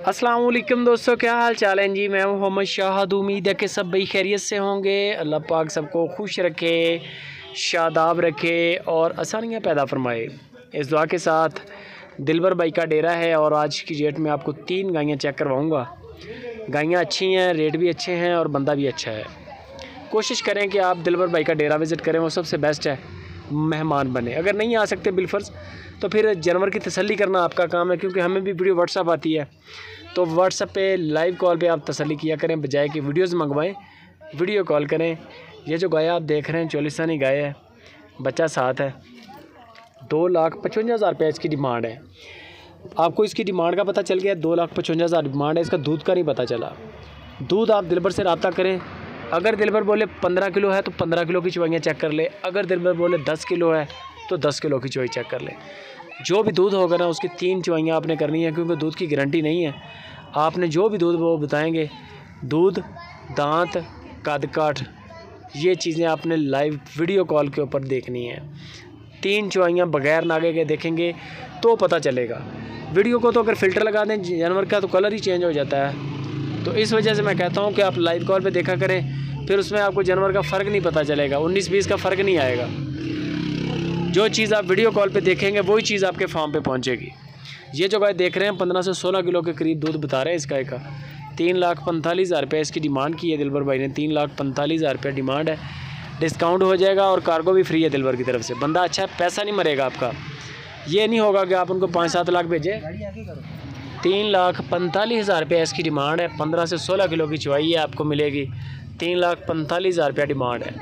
अस्सलाम वालेकुम दोस्तों, क्या हाल चाल है? जी, मैं मोहम्मद शाहद। उम्मीद है कि सब भाई खैरियत से होंगे। अल्लाह पाक सबको खुश रखे, शादाब रखे और आसानियाँ पैदा फरमाए। इस दुआ के साथ दिलबर भाई का डेरा है और आज की डेट में आपको तीन गायें चेक करवाऊँगा। गायें अच्छी हैं, रेट भी अच्छे हैं और बंदा भी अच्छा है। कोशिश करें कि आप दिलबर भाई का डेरा विज़िट करें, वो सबसे बेस्ट है। मेहमान बने। अगर नहीं आ सकते बिलफर्ज तो फिर जानवर की तसल्ली करना आपका काम है, क्योंकि हमें भी वीडियो व्हाट्सअप आती है। तो व्हाट्सअप पे लाइव कॉल पे आप तसल्ली किया करें, बजाय कि वीडियोज़ मंगवाएँ वीडियो कॉल करें। ये जो गाय आप देख रहे हैं चौलीसानी गाय है, बच्चा साथ है, दो लाख पचवंजा हज़ार रुपये इसकी डिमांड है। आपको इसकी डिमांड का पता चल गया, दो लाख पचवंजा हज़ार डिमांड है, इसका दूध का नहीं पता चला। दूध आप दिलबर से रबता करें अगर दिल भर बोले पंद्रह किलो है तो पंद्रह किलो की चुवाइयाँ चेक कर ले। अगर दिल भर बोले दस किलो है तो दस किलो की चुवाई चेक कर ले। जो भी दूध होगा ना, उसकी तीन चुवाइयाँ आपने करनी है, क्योंकि दूध की गारंटी नहीं है। आपने जो भी दूध वो बताएँगे, दूध, दांत कद काठ ये चीज़ें आपने लाइव वीडियो कॉल के ऊपर देखनी है। तीन चुवाइयाँ बगैर नागे के देखेंगे तो पता चलेगा। वीडियो को तो अगर फ़िल्टर लगा दें, जानवर का तो कलर ही चेंज हो जाता है। तो इस वजह से मैं कहता हूँ कि आप लाइव कॉल पर देखा करें, फिर उसमें आपको जानवर का फ़र्क नहीं पता चलेगा, उन्नीस बीस का फ़र्क नहीं आएगा। जो चीज़ आप वीडियो कॉल पे देखेंगे, वही चीज़ आपके फार्म पे पहुंचेगी। ये जो गाय देख रहे हैं, पंद्रह से सोलह किलो के करीब दूध बता रहे हैं इस गाय का। तीन लाख पैंतालीस हज़ार रुपये इसकी डिमांड की है, दिलबर भाई ने। तीन लाख पैंतालीस हज़ार रुपये डिमांड है। डिस्काउंट हो जाएगा और कार्गो भी फ्री है दिलबर की तरफ़ से। बंदा अच्छा है, पैसा नहीं मरेगा आपका। ये नहीं होगा कि आप उनको पाँच सात लाख भेजें। तीन लाख पैंतालीस हज़ार रुपया इसकी डिमांड है। पंद्रह से सोलह किलो की चुवाई है आपको मिलेगी। तीन लाख पैंतालीस हज़ार रुपया डिमांड है।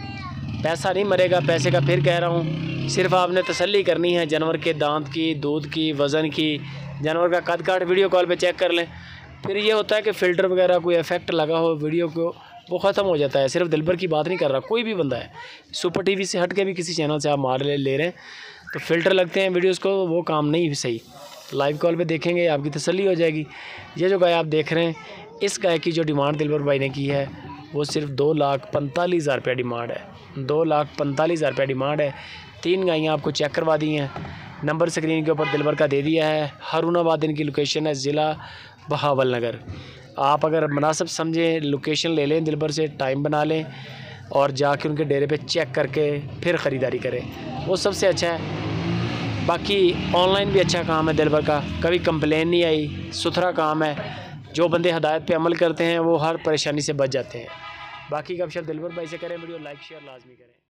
पैसा नहीं मरेगा पैसे का फिर कह रहा हूँ सिर्फ़ आपने तसल्ली करनी है जानवर के दांत की दूध की वज़न की जानवर का कद काट वीडियो कॉल पे चेक कर लें। फिर ये होता है कि फ़िल्टर वगैरह कोई इफ़ेक्ट लगा हो वीडियो को वो ख़त्म हो जाता है। सिर्फ़ दिलबर की बात नहीं कर रहा कोई भी बंदा है। सुपर टीवी से हट के भी किसी चैनल से आप मार ले, ले रहे हैं तो फ़िल्टर लगते हैं वीडियोज़ को वो काम नहीं सही। लाइव कॉल पे देखेंगे, आपकी तसली हो जाएगी। ये जो गाय आप देख रहे हैं, इस गाय की जो डिमांड दिलवर भाई ने की है, वो सिर्फ़ दो लाख पैंतालीस हज़ार रुपया डिमांड है। दो लाख पैंतालीस हज़ार रुपया डिमांड है। तीन गायें आपको चेक करवा दी हैं। नंबर स्क्रीन के ऊपर दिलवर का दे दिया है। हरूनाबाद इनकी लोकेशन है ज़िला बहावल नगर। आप अगर मुनासब समझें, लोकेशन ले लें, दिलबर से टाइम बना लें और जाके उनके डेरे पे चेक करके फिर ख़रीदारी करें। वो सबसे अच्छा है बाकी ऑनलाइन भी अच्छा काम है दिलबर का। कभी कंप्लेन नहीं आई, सुथरा काम है। जो बंदे हदायत पे अमल करते हैं, वो हर परेशानी से बच जाते हैं। बाकी का अवसर दिलबर भाई से करें, वीडियो लाइक शेयर लाजमी करें।